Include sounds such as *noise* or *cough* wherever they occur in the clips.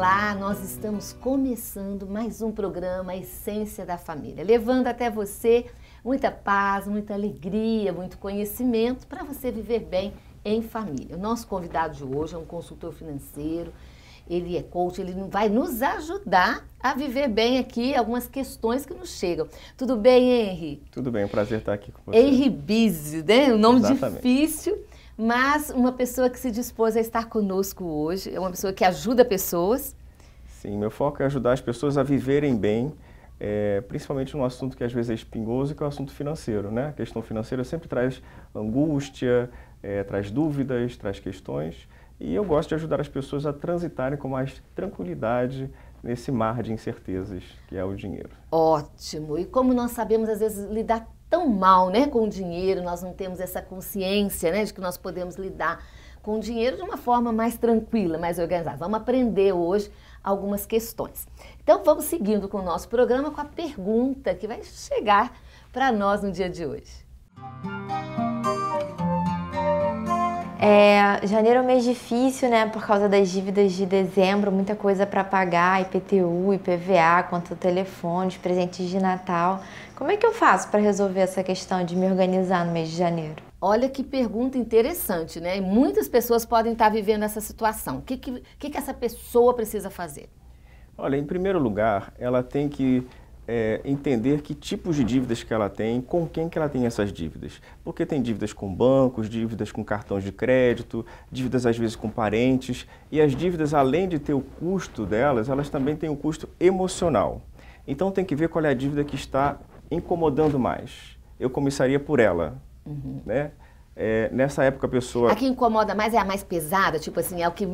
Olá, nós estamos começando mais um programa Essência da Família, levando até você muita paz, muita alegria, muito conhecimento para você viver bem em família. O nosso convidado de hoje é um consultor financeiro, ele é coach, ele vai nos ajudar a viver bem aqui algumas questões que nos chegam. Tudo bem, Henry? Tudo bem, é um prazer estar aqui com você. Henry Bizzi, né? Um nome Exatamente. difícil, mas uma pessoa que se dispôs a estar conosco hoje, é uma pessoa que ajuda pessoas. Sim, meu foco é ajudar as pessoas a viverem bem, é, principalmente num assunto que às vezes é espinhoso, que é o assunto financeiro, né? A questão financeira sempre traz angústia, é, traz dúvidas, traz questões. E eu gosto de ajudar as pessoas a transitarem com mais tranquilidade nesse mar de incertezas que é o dinheiro. Ótimo. E como nós sabemos às vezes lidar tão mal, né, com o dinheiro, nós não temos essa consciência, né, de que nós podemos lidar com o dinheiro de uma forma mais tranquila, mais organizada. Vamos aprender hoje algumas questões. Então vamos seguindo com o nosso programa com a pergunta que vai chegar para nós no dia de hoje. É, janeiro é um mês difícil, né, por causa das dívidas de dezembro, muita coisa para pagar, IPTU, IPVA, conta telefone, presentes de Natal. Como é que eu faço para resolver essa questão de me organizar no mês de janeiro? Olha que pergunta interessante, né? muitas pessoas podem estar vivendo essa situação. O que, que, que, que essa pessoa precisa fazer? Olha, em primeiro lugar, ela tem que é, entender que tipos de dívidas que ela tem, com quem que ela tem essas dívidas. Porque tem dívidas com bancos, dívidas com cartões de crédito, dívidas às vezes com parentes. E as dívidas, além de ter o custo delas, elas também têm o um custo emocional. Então tem que ver qual é a dívida que está incomodando mais. Eu começaria por ela. Uhum. Né? É, nessa época a pessoa. A que incomoda mais é a mais pesada? Tipo assim, é o que.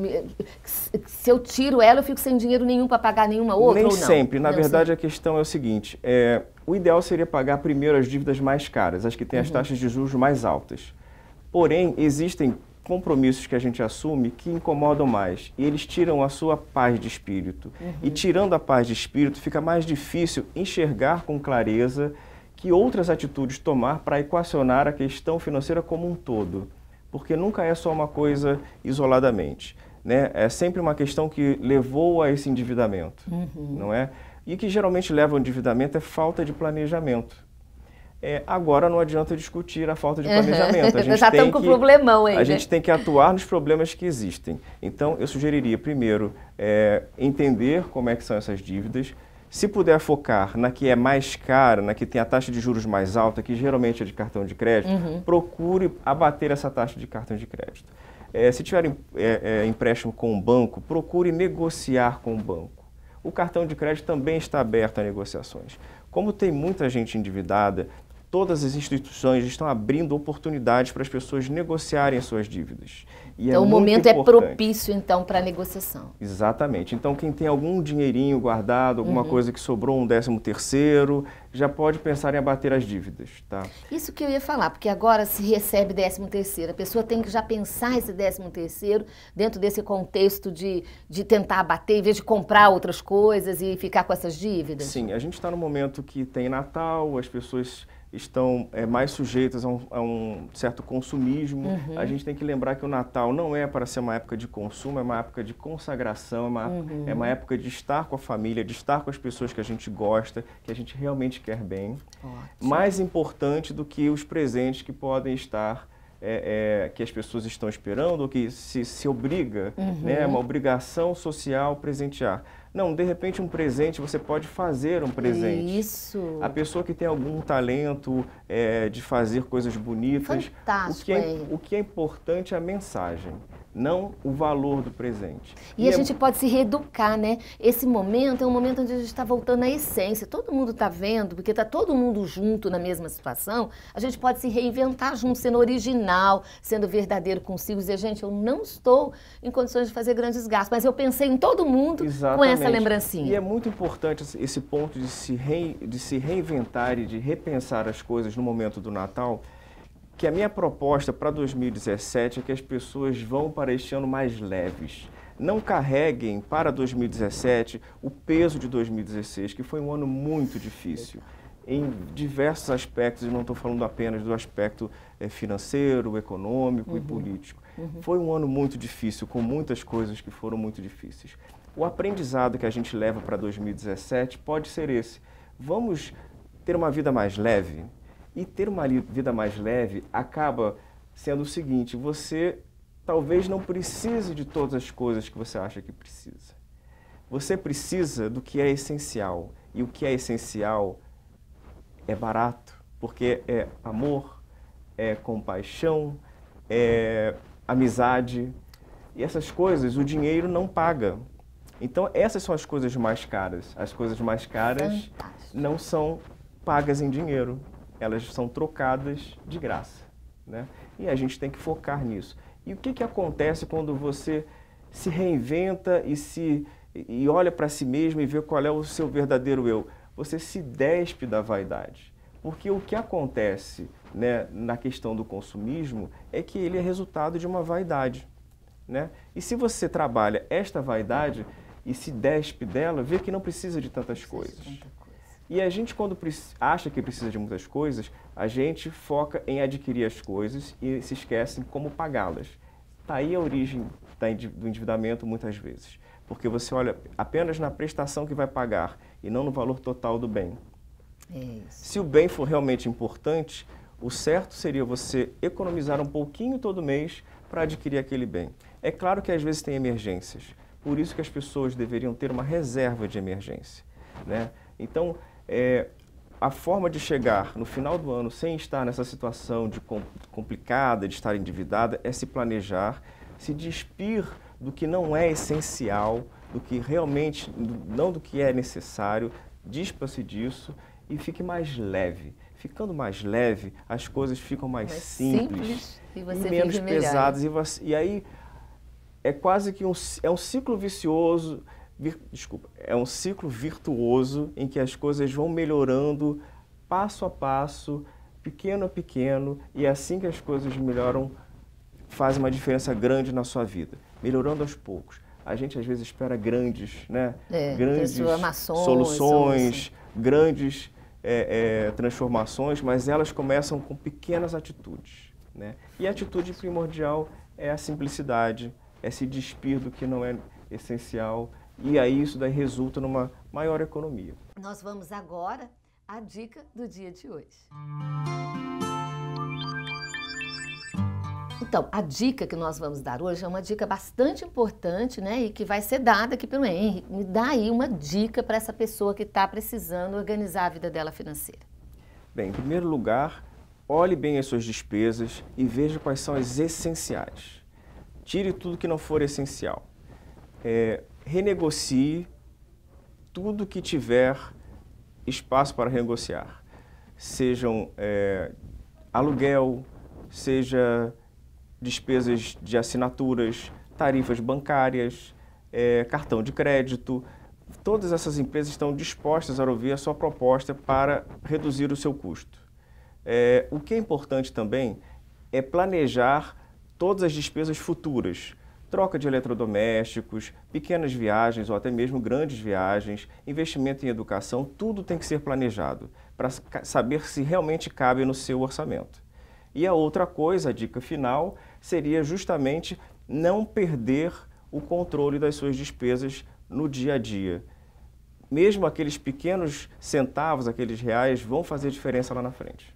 Se eu tiro ela, eu fico sem dinheiro nenhum para pagar nenhuma outra? Nem ou sempre. Na não verdade, sempre. a questão é o seguinte: é, o ideal seria pagar primeiro as dívidas mais caras, as que têm uhum. as taxas de juros mais altas. Porém, existem compromissos que a gente assume que incomodam mais e eles tiram a sua paz de espírito. Uhum. E tirando a paz de espírito, fica mais difícil enxergar com clareza que outras atitudes tomar para equacionar a questão financeira como um todo, porque nunca é só uma coisa isoladamente. Né? É sempre uma questão que levou a esse endividamento, uhum. não é? E que geralmente leva ao endividamento é falta de planejamento. É, agora não adianta discutir a falta de planejamento. A *laughs* gente Já estamos com que, problemão aí. A gente tem que atuar nos problemas que existem. Então, eu sugeriria, primeiro, é, entender como é que são essas dívidas, se puder focar na que é mais cara, na que tem a taxa de juros mais alta, que geralmente é de cartão de crédito, uhum. procure abater essa taxa de cartão de crédito. É, se tiver é, é, empréstimo com o banco, procure negociar com o banco. O cartão de crédito também está aberto a negociações. Como tem muita gente endividada, todas as instituições estão abrindo oportunidades para as pessoas negociarem suas dívidas. E é então, é o momento importante. é propício, então, para a negociação. Exatamente. Então, quem tem algum dinheirinho guardado, alguma uhum. coisa que sobrou, um décimo terceiro, já pode pensar em abater as dívidas, tá? Isso que eu ia falar, porque agora se recebe décimo terceiro, a pessoa tem que já pensar esse décimo terceiro dentro desse contexto de, de tentar abater, em vez de comprar outras coisas e ficar com essas dívidas? Sim, a gente está no momento que tem Natal, as pessoas estão é, mais sujeitas a um, a um certo consumismo. Uhum. A gente tem que lembrar que o Natal não é para ser uma época de consumo, é uma época de consagração, é uma, uhum. é uma época de estar com a família, de estar com as pessoas que a gente gosta, que a gente realmente quer bem. Ótimo. Mais importante do que os presentes que podem estar é, é, que as pessoas estão esperando, ou que se, se obriga, uhum. né, é uma obrigação social presentear. Não, de repente um presente, você pode fazer um presente. Isso. A pessoa que tem algum talento é, de fazer coisas bonitas. Fantástico. O que, é, o que é importante é a mensagem não o valor do presente. E, e a é... gente pode se reeducar, né? Esse momento é um momento onde a gente está voltando à essência. Todo mundo está vendo, porque está todo mundo junto na mesma situação. A gente pode se reinventar junto, sendo original, sendo verdadeiro consigo. Dizer, gente, eu não estou em condições de fazer grandes gastos, mas eu pensei em todo mundo Exatamente. com essa lembrancinha. E é muito importante esse ponto de se, re... de se reinventar e de repensar as coisas no momento do Natal que a minha proposta para 2017 é que as pessoas vão para este ano mais leves. Não carreguem para 2017 o peso de 2016, que foi um ano muito difícil em diversos aspectos, e não estou falando apenas do aspecto é, financeiro, econômico uhum. e político. Uhum. Foi um ano muito difícil, com muitas coisas que foram muito difíceis. O aprendizado que a gente leva para 2017 pode ser esse. Vamos ter uma vida mais leve. E ter uma vida mais leve acaba sendo o seguinte: você talvez não precise de todas as coisas que você acha que precisa. Você precisa do que é essencial. E o que é essencial é barato, porque é amor, é compaixão, é amizade. E essas coisas o dinheiro não paga. Então, essas são as coisas mais caras. As coisas mais caras Fantástico. não são pagas em dinheiro, elas são trocadas de graça. Né? E a gente tem que focar nisso. E o que, que acontece quando você se reinventa e se e olha para si mesmo e vê qual é o seu verdadeiro eu? Você se despe da vaidade. Porque o que acontece né, na questão do consumismo é que ele é resultado de uma vaidade. Né? E se você trabalha esta vaidade e se despe dela, vê que não precisa de tantas coisas. E a gente, quando acha que precisa de muitas coisas, a gente foca em adquirir as coisas e se esquece como pagá-las. Está aí a origem do endividamento muitas vezes. Porque você olha apenas na prestação que vai pagar e não no valor total do bem. É se o bem for realmente importante, o certo seria você economizar um pouquinho todo mês para adquirir aquele bem. É claro que às vezes tem emergências, por isso que as pessoas deveriam ter uma reserva de emergência. Né? Então, é, a forma de chegar no final do ano sem estar nessa situação de complicada, de estar endividada, é se planejar, se despir do que não é essencial, do que realmente, não do que é necessário, dispa-se disso e fique mais leve. Ficando mais leve, as coisas ficam mais, mais simples, simples, e, e menos pesadas. E, e aí é quase que um, é um ciclo vicioso, vir, desculpa, é um ciclo virtuoso em que as coisas vão melhorando passo a passo, pequeno a pequeno, e é assim que as coisas melhoram, faz uma diferença grande na sua vida, melhorando aos poucos. A gente às vezes espera grandes, né? É, grandes soluções, grandes é, é, transformações, mas elas começam com pequenas atitudes. Né? E a atitude primordial é a simplicidade, é se despir do que não é essencial, e aí isso daí resulta numa maior economia. Nós vamos agora à dica do dia de hoje. Então, a dica que nós vamos dar hoje é uma dica bastante importante, né? E que vai ser dada aqui pelo Henry. Me dá aí uma dica para essa pessoa que está precisando organizar a vida dela financeira. Bem, em primeiro lugar, olhe bem as suas despesas e veja quais são as essenciais. Tire tudo que não for essencial. É, renegocie tudo que tiver espaço para renegociar. Sejam é, aluguel, seja despesas de assinaturas, tarifas bancárias, é, cartão de crédito. Todas essas empresas estão dispostas a ouvir a sua proposta para reduzir o seu custo. É, o que é importante também é planejar todas as despesas futuras. Troca de eletrodomésticos, pequenas viagens ou até mesmo grandes viagens, investimento em educação, tudo tem que ser planejado para saber se realmente cabe no seu orçamento. E a outra coisa, a dica final, seria justamente não perder o controle das suas despesas no dia a dia. Mesmo aqueles pequenos centavos, aqueles reais, vão fazer diferença lá na frente.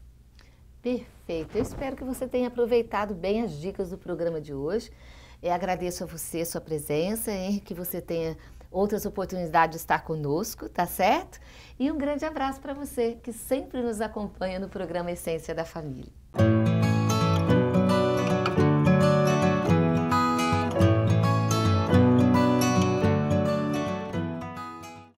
Perfeito. Eu espero que você tenha aproveitado bem as dicas do programa de hoje. Eu agradeço a você sua presença, Henrique, que você tenha outras oportunidades de estar conosco, tá certo? E um grande abraço para você que sempre nos acompanha no programa Essência da Família.